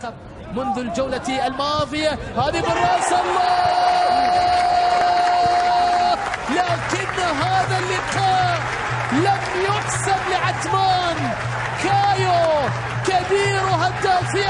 تترقب منذ الجولة الماضية. هذه بالرأس الله! لكن هذا اللقاء لم يحسب لعتمان كايو كبير هدافي